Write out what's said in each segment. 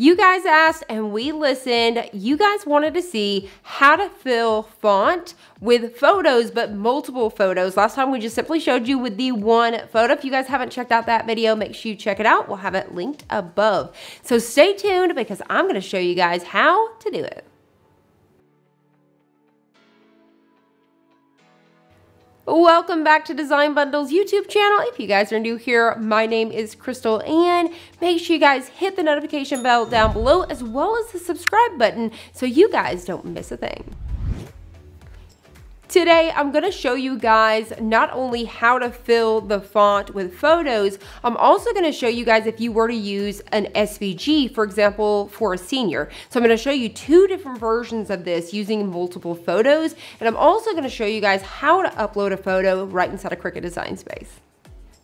You guys asked and we listened. You guys wanted to see how to fill font with photos, but multiple photos. Last time we just simply showed you with the one photo. If you guys haven't checked out that video, make sure you check it out. We'll have it linked above. So stay tuned because I'm gonna show you guys how to do it. Welcome back to Design Bundle's YouTube channel. If you guys are new here, my name is Crystal and make sure you guys hit the notification bell down below as well as the subscribe button so you guys don't miss a thing. Today, I'm gonna show you guys not only how to fill the font with photos, I'm also gonna show you guys if you were to use an SVG, for example, for a senior. So I'm gonna show you two different versions of this using multiple photos, and I'm also gonna show you guys how to upload a photo right inside of Cricut Design Space.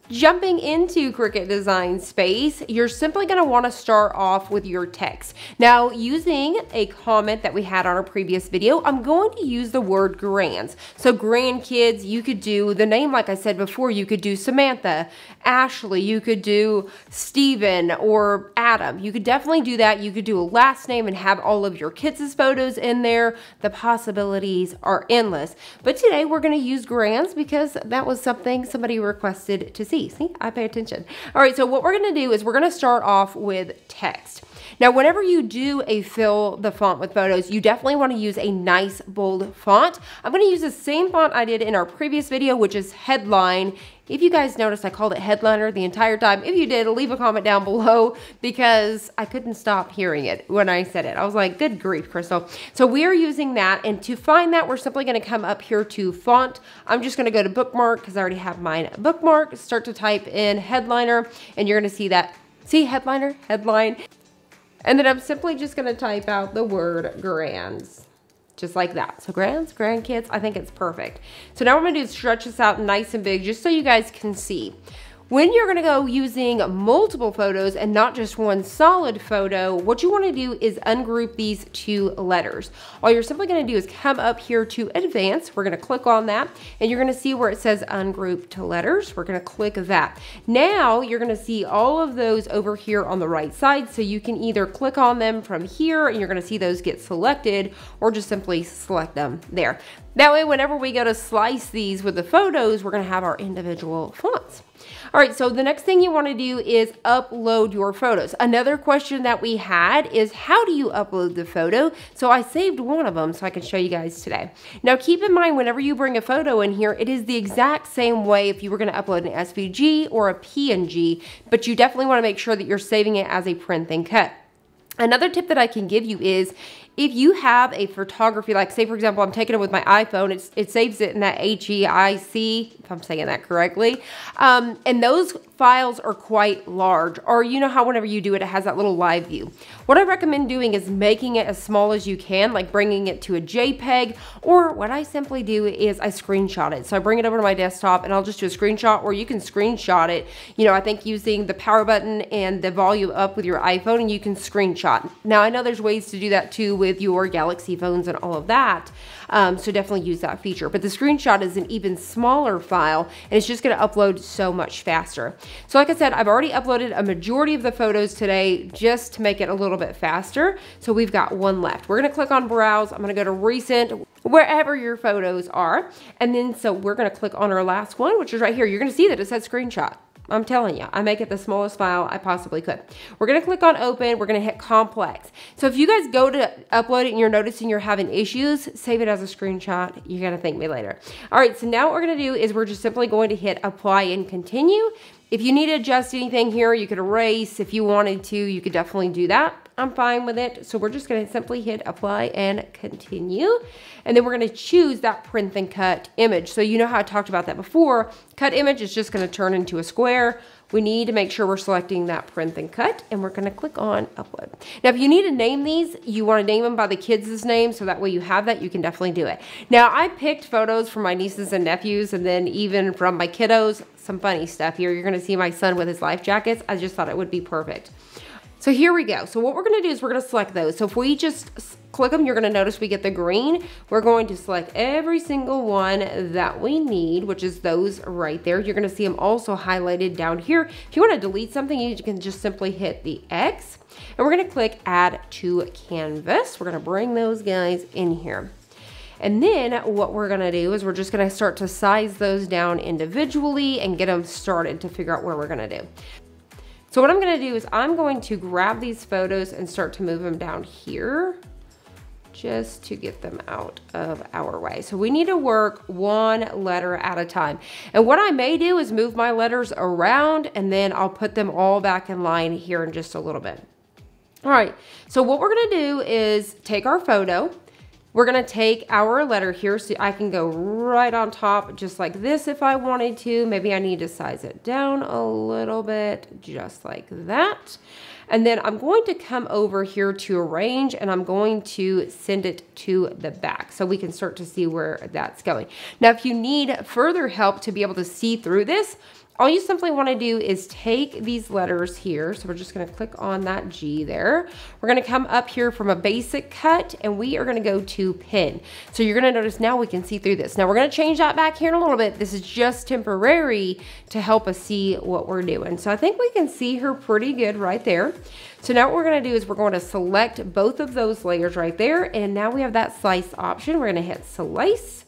Jumping into Cricut Design Space, you're simply going to want to start off with your text. Now, using a comment that we had on our previous video, I'm going to use the word grands. So grandkids, you could do the name like I said before, you could do Samantha, Ashley, you could do Stephen or Adam. You could definitely do that. You could do a last name and have all of your kids' photos in there. The possibilities are endless. But today we're going to use grands because that was something somebody requested to see see. See, I pay attention. All right, so what we're gonna do is we're gonna start off with text. Now, whenever you do a fill the font with photos, you definitely want to use a nice bold font. I'm going to use the same font I did in our previous video, which is Headline. If you guys noticed, I called it Headliner the entire time. If you did, leave a comment down below because I couldn't stop hearing it when I said it. I was like, good grief, Crystal. So we are using that. And to find that, we're simply going to come up here to font. I'm just going to go to bookmark because I already have mine bookmark. Start to type in Headliner and you're going to see that See, headliner, headline. And then I'm simply just to type out the word grands. Just like that. So grands, grandkids, I think it's perfect. So now I'm to do is stretch this out nice and big just so you guys can see. When you're gonna go using multiple photos and not just one solid photo, what you wanna do is ungroup these two letters. All you're simply gonna do is come up here to advanced. We're gonna click on that and you're gonna see where it says ungroup ungrouped letters. We're gonna click that. Now you're gonna see all of those over here on the right side. So you can either click on them from here and you're gonna see those get selected or just simply select them there. That way, whenever we go to slice these with the photos, we're gonna have our individual fonts. All right, so the next thing you wanna do is upload your photos. Another question that we had is how do you upload the photo? So I saved one of them so I can show you guys today. Now keep in mind, whenever you bring a photo in here, it is the exact same way if you were gonna upload an SVG or a PNG, but you definitely wanna make sure that you're saving it as a print and cut. Another tip that I can give you is if you have a photography, like say for example, I'm taking it with my iPhone, it saves it in that HEIC, if I'm saying that correctly. Um, and those files are quite large, or you know how whenever you do it, it has that little live view. What I recommend doing is making it as small as you can, like bringing it to a JPEG, or what I simply do is I screenshot it. So I bring it over to my desktop and I'll just do a screenshot, or you can screenshot it, you know, I think using the power button and the volume up with your iPhone and you can screenshot. Now I know there's ways to do that too with your Galaxy phones and all of that. Um, so definitely use that feature. But the screenshot is an even smaller file and it's just gonna upload so much faster. So like I said, I've already uploaded a majority of the photos today just to make it a little bit faster. So we've got one left. We're gonna click on browse. I'm gonna go to recent, wherever your photos are. And then so we're gonna click on our last one, which is right here. You're gonna see that it says screenshot. I'm telling you, I make it the smallest file I possibly could. We're gonna click on open, we're gonna hit complex. So if you guys go to upload it and you're noticing you're having issues, save it as a screenshot. You're gonna thank me later. All right, so now what we're gonna do is we're just simply going to hit apply and continue. If you need to adjust anything here, you could erase. If you wanted to, you could definitely do that. I'm fine with it. So we're just gonna simply hit apply and continue. And then we're gonna choose that print and cut image. So you know how I talked about that before. Cut image is just gonna turn into a square. We need to make sure we're selecting that print and cut and we're gonna click on upload. Now, if you need to name these, you wanna name them by the kids' name so that way you have that, you can definitely do it. Now, I picked photos from my nieces and nephews and then even from my kiddos, some funny stuff here. You're gonna see my son with his life jackets. I just thought it would be perfect. So here we go. So what we're gonna do is we're gonna select those. So if we just click them, you're gonna notice we get the green. We're going to select every single one that we need, which is those right there. You're gonna see them also highlighted down here. If you wanna delete something, you can just simply hit the X. And we're gonna click add to canvas. We're gonna bring those guys in here. And then what we're gonna do is we're just gonna start to size those down individually and get them started to figure out where we're gonna do. So what I'm gonna do is I'm going to grab these photos and start to move them down here just to get them out of our way. So we need to work one letter at a time. And what I may do is move my letters around and then I'll put them all back in line here in just a little bit. All right, so what we're gonna do is take our photo, we're gonna take our letter here so I can go right on top just like this if I wanted to. Maybe I need to size it down a little bit, just like that. And then I'm going to come over here to arrange and I'm going to send it to the back so we can start to see where that's going. Now, if you need further help to be able to see through this, all you simply want to do is take these letters here. So we're just going to click on that G there. We're going to come up here from a basic cut and we are going to go to pen. So you're going to notice now we can see through this. Now we're going to change that back here in a little bit. This is just temporary to help us see what we're doing. So I think we can see her pretty good right there. So now what we're going to do is we're going to select both of those layers right there. And now we have that slice option. We're going to hit slice.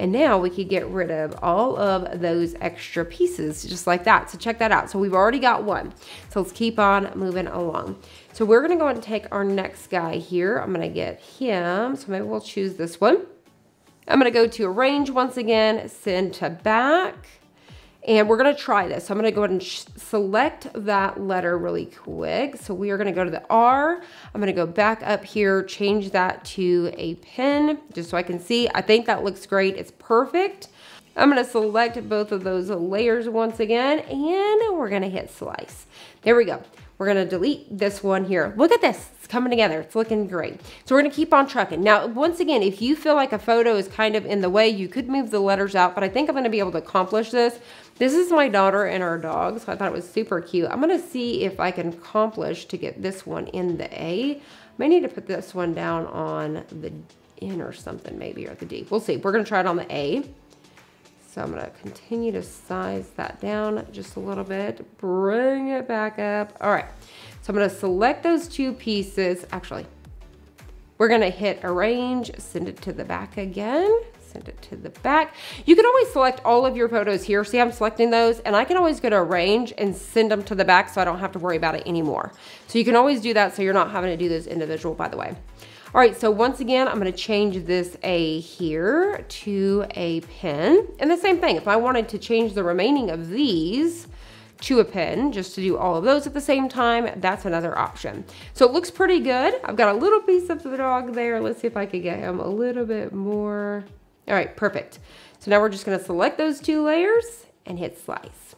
And now we could get rid of all of those extra pieces just like that. So check that out. So we've already got one. So let's keep on moving along. So we're gonna go and take our next guy here. I'm gonna get him. So maybe we'll choose this one. I'm gonna go to arrange once again, send to back. And we're gonna try this. So I'm gonna go ahead and select that letter really quick. So we are gonna go to the R. I'm gonna go back up here, change that to a pen, just so I can see. I think that looks great, it's perfect. I'm gonna select both of those layers once again, and we're gonna hit slice. There we go. We're gonna delete this one here. Look at this, it's coming together. It's looking great. So we're gonna keep on trucking. Now, once again, if you feel like a photo is kind of in the way, you could move the letters out, but I think I'm gonna be able to accomplish this. This is my daughter and our dog, so I thought it was super cute. I'm gonna see if I can accomplish to get this one in the A. I may need to put this one down on the N or something maybe, or the D. We'll see. We're gonna try it on the A. So I'm gonna continue to size that down just a little bit, bring it back up. All right, so I'm gonna select those two pieces. Actually, we're gonna hit arrange, send it to the back again, send it to the back. You can always select all of your photos here. See, I'm selecting those and I can always go to arrange and send them to the back so I don't have to worry about it anymore. So you can always do that so you're not having to do those individual, by the way. All right, so once again, I'm gonna change this A here to a pen. And the same thing, if I wanted to change the remaining of these to a pen, just to do all of those at the same time, that's another option. So it looks pretty good. I've got a little piece of the dog there. Let's see if I could get him a little bit more. All right, perfect. So now we're just gonna select those two layers and hit slice.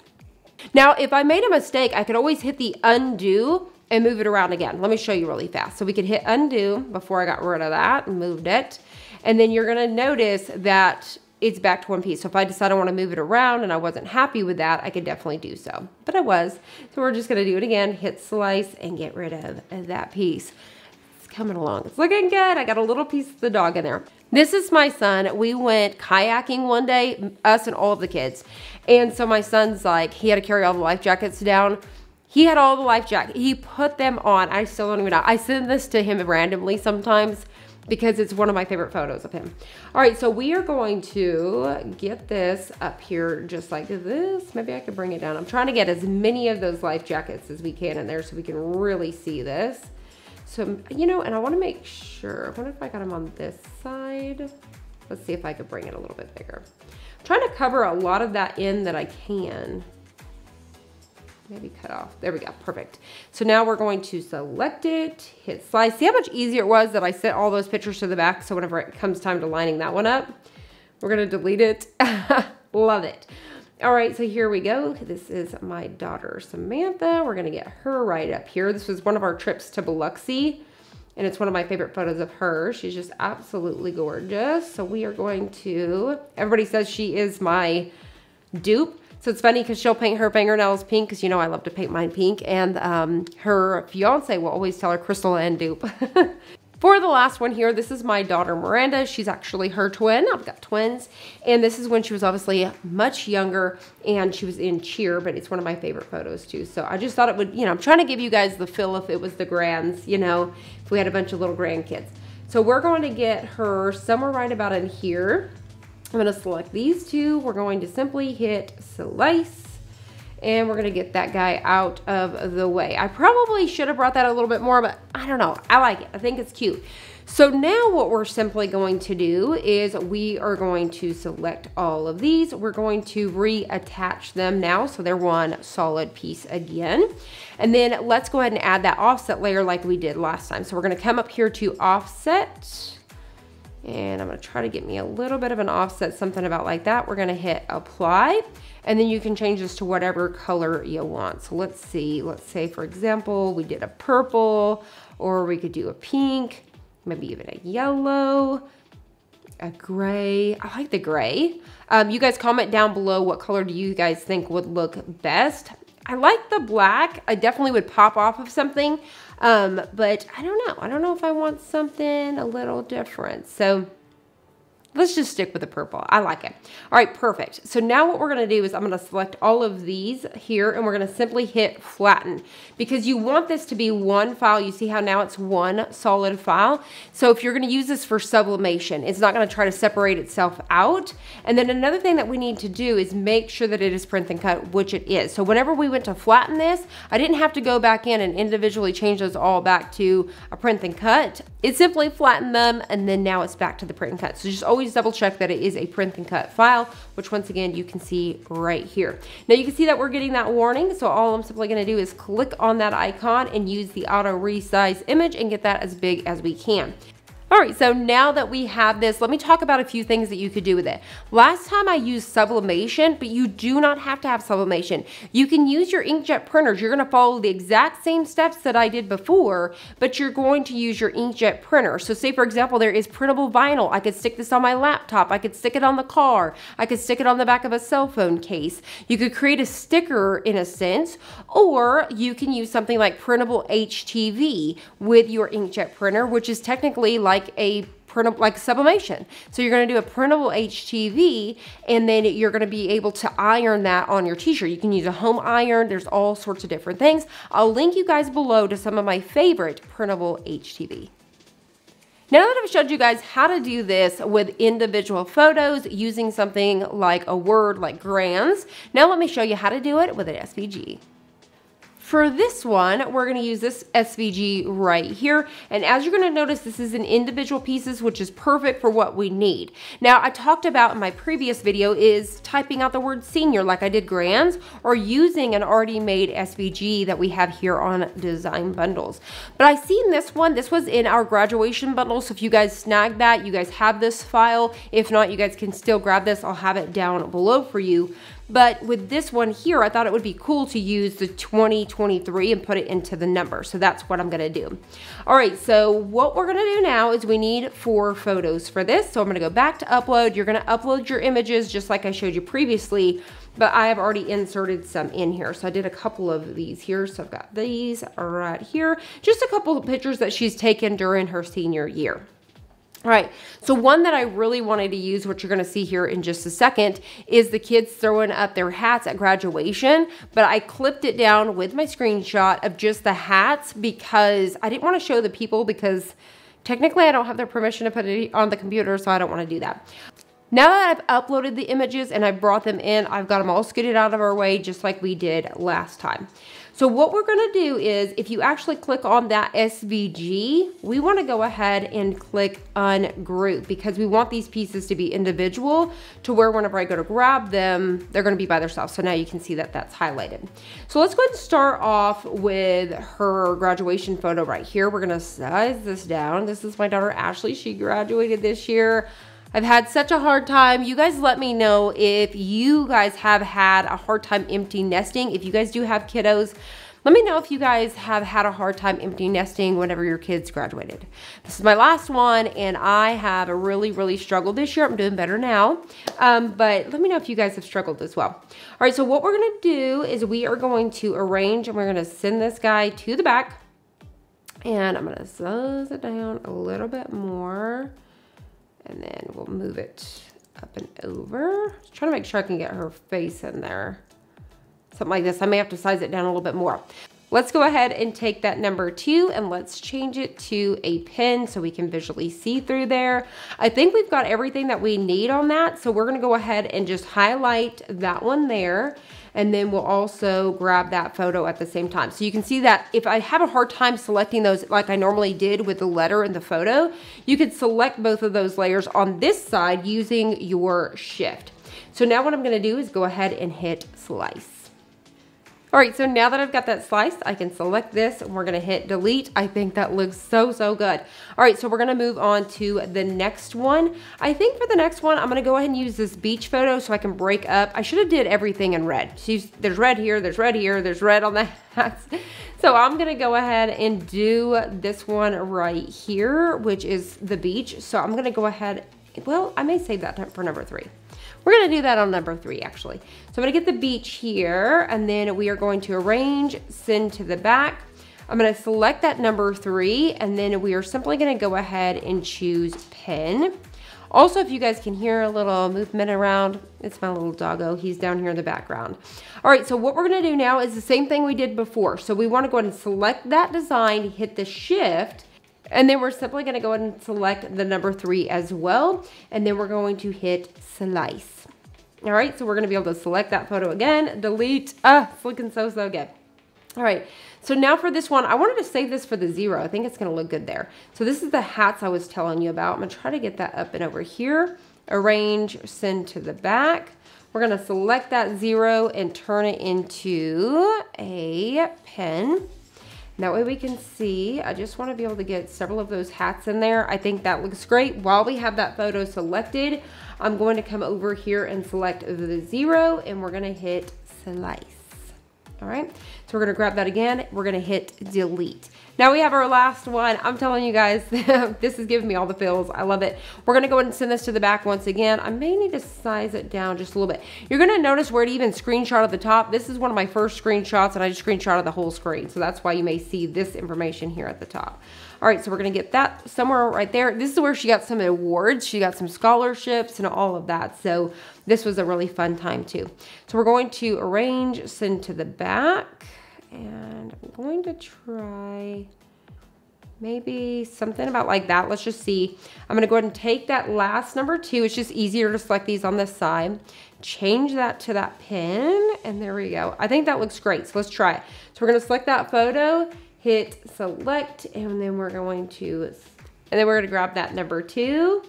Now, if I made a mistake, I could always hit the undo and move it around again. Let me show you really fast. So we could hit undo before I got rid of that and moved it. And then you're gonna notice that it's back to one piece. So if I decide I wanna move it around and I wasn't happy with that, I could definitely do so. But I was. So we're just gonna do it again, hit slice and get rid of that piece. It's coming along. It's looking good. I got a little piece of the dog in there. This is my son. We went kayaking one day, us and all of the kids. And so my son's like, he had to carry all the life jackets down. He had all the life jackets. He put them on. I still don't even know. I send this to him randomly sometimes because it's one of my favorite photos of him. All right, so we are going to get this up here just like this. Maybe I could bring it down. I'm trying to get as many of those life jackets as we can in there so we can really see this. So, you know, and I want to make sure. I wonder if I got them on this side. Let's see if I could bring it a little bit bigger. I'm trying to cover a lot of that in that I can maybe cut off. There we go, perfect. So now we're going to select it, hit slice. See how much easier it was that I sent all those pictures to the back so whenever it comes time to lining that one up, we're gonna delete it. Love it. All right, so here we go. This is my daughter, Samantha. We're gonna get her right up here. This was one of our trips to Biloxi, and it's one of my favorite photos of her. She's just absolutely gorgeous. So we are going to, everybody says she is my dupe. So it's funny because she'll paint her fingernails pink because you know I love to paint mine pink. And um, her fiance will always tell her crystal and dupe. For the last one here, this is my daughter Miranda. She's actually her twin. I've got twins. And this is when she was obviously much younger and she was in cheer, but it's one of my favorite photos too. So I just thought it would, you know, I'm trying to give you guys the feel if it was the grands, you know, if we had a bunch of little grandkids. So we're going to get her somewhere right about in here. I'm to select these two. We're going to simply hit slice and we're gonna get that guy out of the way. I probably should have brought that a little bit more, but I don't know. I like it. I think it's cute. So now what we're simply going to do is we are going to select all of these. We're going to reattach them now so they're one solid piece again. And then let's go ahead and add that offset layer like we did last time. So we're gonna come up here to offset and I'm gonna try to get me a little bit of an offset, something about like that. We're gonna hit apply and then you can change this to whatever color you want. So let's see, let's say for example, we did a purple or we could do a pink, maybe even a yellow, a gray. I like the gray. Um, you guys comment down below what color do you guys think would look best. I like the black. I definitely would pop off of something, um, but I don't know. I don't know if I want something a little different. So Let's just stick with the purple. I like it. All right, perfect. So now what we're gonna do is I'm gonna select all of these here and we're gonna simply hit flatten because you want this to be one file. You see how now it's one solid file? So if you're gonna use this for sublimation, it's not gonna try to separate itself out. And then another thing that we need to do is make sure that it is print and cut, which it is. So whenever we went to flatten this, I didn't have to go back in and individually change those all back to a print and cut. It simply flattened them and then now it's back to the print and cut. So just always double check that it is a print and cut file, which once again, you can see right here. Now you can see that we're getting that warning. So all I'm simply gonna do is click on that icon and use the auto resize image and get that as big as we can. All right, so now that we have this, let me talk about a few things that you could do with it. Last time I used sublimation, but you do not have to have sublimation. You can use your inkjet printers. You're gonna follow the exact same steps that I did before, but you're going to use your inkjet printer. So say for example, there is printable vinyl. I could stick this on my laptop. I could stick it on the car. I could stick it on the back of a cell phone case. You could create a sticker in a sense, or you can use something like printable HTV with your inkjet printer, which is technically like like a printable, like sublimation. So you're going to do a printable HTV and then you're going to be able to iron that on your t-shirt. You can use a home iron. There's all sorts of different things. I'll link you guys below to some of my favorite printable HTV. Now that I've showed you guys how to do this with individual photos using something like a word like Grands, now let me show you how to do it with an SVG. For this one, we're gonna use this SVG right here. And as you're gonna notice, this is in individual pieces, which is perfect for what we need. Now, I talked about in my previous video is typing out the word senior like I did grands or using an already made SVG that we have here on design bundles. But I seen this one, this was in our graduation bundle. So if you guys snag that, you guys have this file. If not, you guys can still grab this. I'll have it down below for you. But with this one here, I thought it would be cool to use the 2023 and put it into the number. So that's what I'm gonna do. All right, so what we're gonna do now is we need four photos for this. So I'm gonna go back to upload. You're gonna upload your images just like I showed you previously, but I have already inserted some in here. So I did a couple of these here. So I've got these right here. Just a couple of pictures that she's taken during her senior year. All right, so one that I really wanted to use, which you're gonna see here in just a second, is the kids throwing up their hats at graduation, but I clipped it down with my screenshot of just the hats because I didn't wanna show the people because technically I don't have their permission to put it on the computer, so I don't wanna do that. Now that I've uploaded the images and I brought them in, I've got them all scooted out of our way just like we did last time. So what we're gonna do is, if you actually click on that SVG, we wanna go ahead and click ungroup because we want these pieces to be individual to where whenever I go to grab them, they're gonna be by themselves. So now you can see that that's highlighted. So let's go ahead and start off with her graduation photo right here. We're gonna size this down. This is my daughter Ashley. She graduated this year. I've had such a hard time. You guys let me know if you guys have had a hard time empty nesting. If you guys do have kiddos, let me know if you guys have had a hard time empty nesting whenever your kids graduated. This is my last one, and I have really, really struggled this year. I'm doing better now, um, but let me know if you guys have struggled as well. All right, so what we're gonna do is we are going to arrange and we're gonna send this guy to the back And I'm gonna close it down a little bit more. And then we'll move it up and over. Just trying to make sure I can get her face in there. Something like this. I may have to size it down a little bit more. Let's go ahead and take that number two and let's change it to a pen so we can visually see through there. I think we've got everything that we need on that. So we're gonna go ahead and just highlight that one there and then we'll also grab that photo at the same time. So you can see that if I have a hard time selecting those like I normally did with the letter and the photo, you could select both of those layers on this side using your shift. So now what I'm gonna do is go ahead and hit slice. All right, so now that I've got that sliced, I can select this and we're gonna hit delete. I think that looks so, so good. All right, so we're gonna move on to the next one. I think for the next one, I'm gonna go ahead and use this beach photo so I can break up. I should have did everything in red. See, there's red here, there's red here, there's red on the hats. So I'm gonna go ahead and do this one right here, which is the beach. So I'm gonna go ahead, well, I may save that for number three. We're gonna do that on number three, actually. So I'm gonna get the beach here, and then we are going to arrange, send to the back. I'm gonna select that number three, and then we are simply gonna go ahead and choose pen. Also, if you guys can hear a little movement around, it's my little doggo. He's down here in the background. All right, so what we're gonna do now is the same thing we did before. So we wanna go ahead and select that design, hit the shift, and then we're simply gonna go ahead and select the number three as well. And then we're going to hit slice. All right, so we're gonna be able to select that photo again, delete. Ah, it's looking so, so good. All right, so now for this one, I wanted to save this for the zero. I think it's gonna look good there. So this is the hats I was telling you about. I'm gonna try to get that up and over here. Arrange, send to the back. We're gonna select that zero and turn it into a pen. That way we can see. I just want to be able to get several of those hats in there. I think that looks great. While we have that photo selected, I'm going to come over here and select the zero and we're going to hit slice. All right, so we're gonna grab that again. We're gonna hit delete. Now we have our last one. I'm telling you guys, this is giving me all the feels. I love it. We're gonna go ahead and send this to the back once again. I may need to size it down just a little bit. You're gonna notice where it even screenshot at the top. This is one of my first screenshots and I just screenshotted the whole screen. So that's why you may see this information here at the top. All right, so we're gonna get that somewhere right there. This is where she got some awards. She got some scholarships and all of that. So this was a really fun time too. So we're going to arrange, send to the back, and I'm going to try maybe something about like that. Let's just see. I'm gonna go ahead and take that last number two. It's just easier to select these on this side. Change that to that pen, and there we go. I think that looks great, so let's try it. So we're gonna select that photo, hit select, and then we're going to, and then we're gonna grab that number two,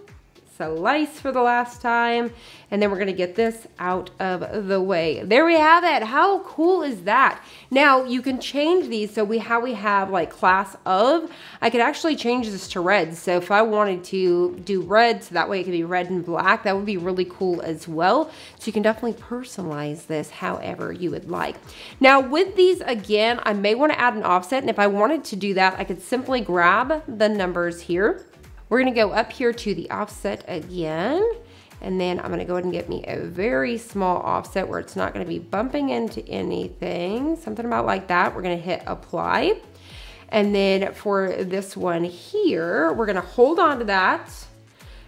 slice for the last time. And then we're gonna get this out of the way. There we have it. How cool is that? Now you can change these. So we how we have like class of, I could actually change this to red. So if I wanted to do red, so that way it could be red and black, that would be really cool as well. So you can definitely personalize this however you would like. Now with these again, I may wanna add an offset. And if I wanted to do that, I could simply grab the numbers here we're gonna go up here to the offset again. And then I'm gonna go ahead and get me a very small offset where it's not gonna be bumping into anything. Something about like that. We're gonna hit apply. And then for this one here, we're gonna hold on to that.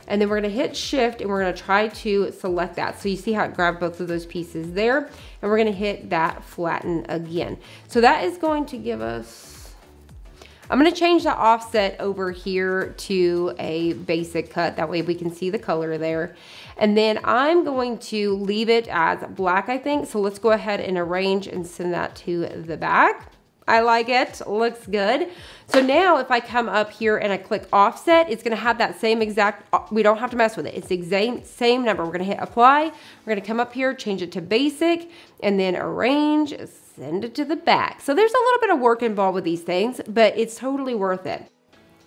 And then we're gonna hit shift and we're gonna try to select that. So you see how it grabbed both of those pieces there. And we're gonna hit that flatten again. So that is going to give us I'm gonna change the offset over here to a basic cut. That way we can see the color there. And then I'm going to leave it as black, I think. So let's go ahead and arrange and send that to the back. I like it, looks good. So now if I come up here and I click offset, it's gonna have that same exact, we don't have to mess with it. It's the exact same number. We're gonna hit apply. We're gonna come up here, change it to basic, and then arrange, send it to the back. So there's a little bit of work involved with these things, but it's totally worth it.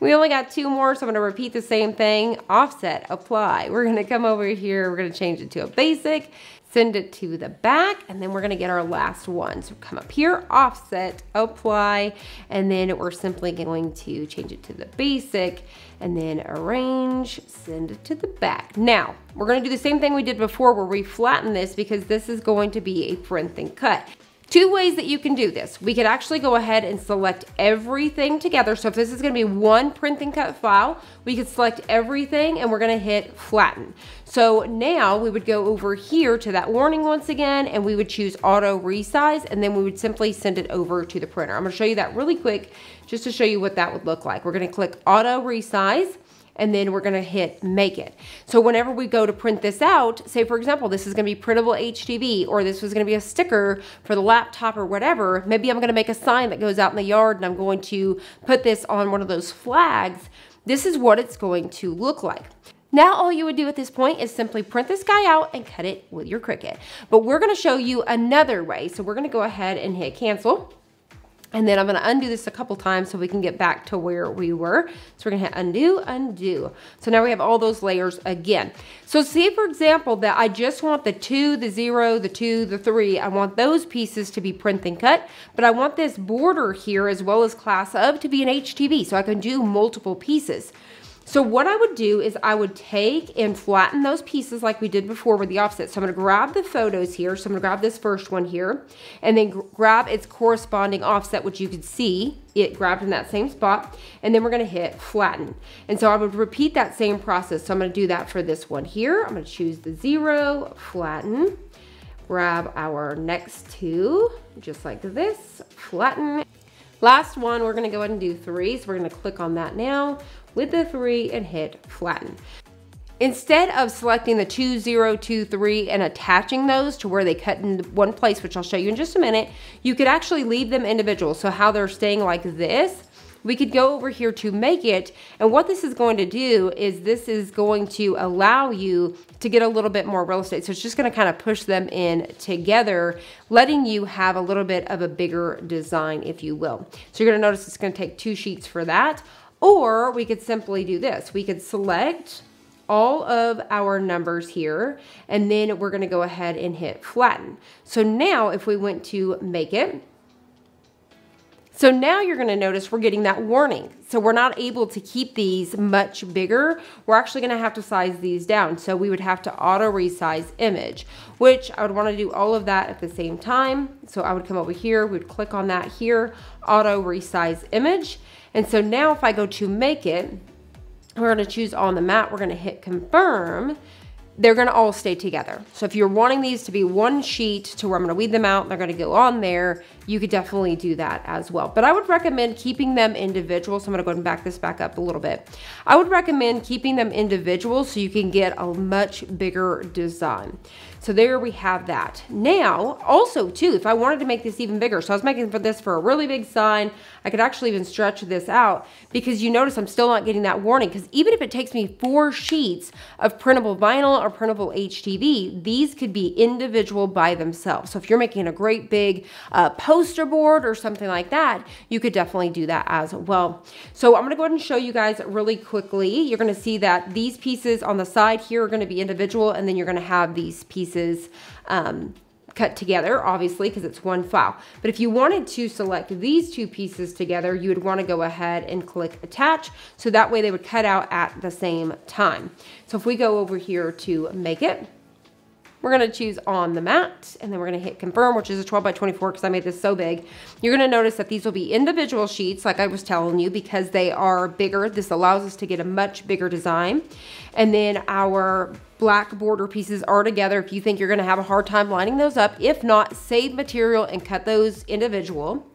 We only got two more, so I'm gonna repeat the same thing. Offset, apply. We're gonna come over here, we're gonna change it to a basic, send it to the back, and then we're gonna get our last one. So come up here, offset, apply, and then we're simply going to change it to the basic, and then arrange, send it to the back. Now, we're gonna do the same thing we did before where we flatten this because this is going to be a print and cut. Two ways that you can do this. We could actually go ahead and select everything together. So if this is gonna be one print and cut file, we could select everything and we're gonna hit flatten. So now we would go over here to that warning once again and we would choose auto resize and then we would simply send it over to the printer. I'm gonna show you that really quick just to show you what that would look like. We're gonna click auto resize and then we're gonna hit make it. So whenever we go to print this out, say for example, this is gonna be printable HTV or this was gonna be a sticker for the laptop or whatever, maybe I'm gonna make a sign that goes out in the yard and I'm going to put this on one of those flags. This is what it's going to look like. Now all you would do at this point is simply print this guy out and cut it with your Cricut. But we're gonna show you another way. So we're gonna go ahead and hit cancel. And then I'm gonna undo this a couple times so we can get back to where we were. So we're gonna hit undo, undo. So now we have all those layers again. So see, for example, that I just want the two, the zero, the two, the three. I want those pieces to be print and cut, but I want this border here as well as class of to be an HTV so I can do multiple pieces. So what I would do is I would take and flatten those pieces like we did before with the offset. So I'm gonna grab the photos here. So I'm gonna grab this first one here and then grab its corresponding offset, which you can see it grabbed in that same spot. And then we're gonna hit flatten. And so I would repeat that same process. So I'm gonna do that for this one here. I'm gonna choose the zero, flatten, grab our next two, just like this, flatten. Last one, we're gonna go ahead and do three. So we're gonna click on that now with the three and hit flatten. Instead of selecting the two, zero, two, three, and attaching those to where they cut in one place, which I'll show you in just a minute, you could actually leave them individual. So how they're staying like this, we could go over here to make it. And what this is going to do is this is going to allow you to get a little bit more real estate. So it's just gonna kind of push them in together, letting you have a little bit of a bigger design, if you will. So you're gonna notice it's gonna take two sheets for that. Or we could simply do this. We could select all of our numbers here, and then we're gonna go ahead and hit flatten. So now if we went to make it, so now you're gonna notice we're getting that warning. So we're not able to keep these much bigger. We're actually gonna have to size these down. So we would have to auto resize image, which I would wanna do all of that at the same time. So I would come over here, we'd click on that here, auto resize image. And so now if I go to make it, we're gonna choose on the mat, we're gonna hit confirm, they're gonna all stay together. So if you're wanting these to be one sheet to where I'm gonna weed them out, they're gonna go on there, you could definitely do that as well. But I would recommend keeping them individual. So I'm gonna go and back this back up a little bit. I would recommend keeping them individual so you can get a much bigger design. So there we have that. Now, also too, if I wanted to make this even bigger, so I was making for this for a really big sign, I could actually even stretch this out because you notice I'm still not getting that warning because even if it takes me four sheets of printable vinyl or printable HTV, these could be individual by themselves. So if you're making a great big uh, poster board or something like that, you could definitely do that as well. So I'm gonna go ahead and show you guys really quickly. You're gonna see that these pieces on the side here are gonna be individual and then you're gonna have these pieces um, cut together, obviously, because it's one file. But if you wanted to select these two pieces together, you would want to go ahead and click attach. So that way they would cut out at the same time. So if we go over here to make it, we're gonna choose on the mat and then we're gonna hit confirm, which is a 12 by 24 because I made this so big. You're gonna notice that these will be individual sheets like I was telling you because they are bigger. This allows us to get a much bigger design. And then our black border pieces are together if you think you're gonna have a hard time lining those up. If not, save material and cut those individual.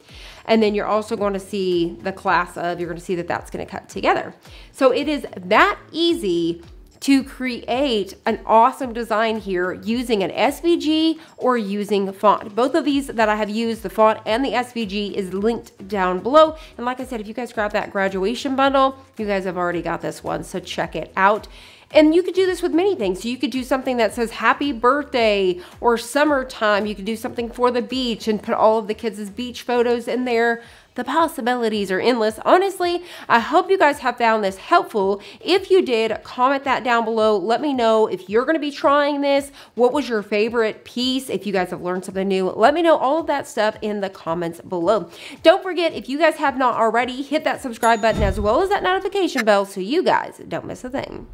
And then you're also going to see the class of, you're going to see that that's going to cut together. So it is that easy to create an awesome design here using an SVG or using font. Both of these that I have used, the font and the SVG is linked down below. And like I said, if you guys grab that graduation bundle, you guys have already got this one, so check it out. And you could do this with many things. So you could do something that says happy birthday or summertime. You could do something for the beach and put all of the kids' beach photos in there. The possibilities are endless. Honestly, I hope you guys have found this helpful. If you did, comment that down below. Let me know if you're to be trying this. What was your favorite piece? If you guys have learned something new, let me know all of that stuff in the comments below. Don't forget, if you guys have not already, hit that subscribe button as well as that notification bell so you guys don't miss a thing.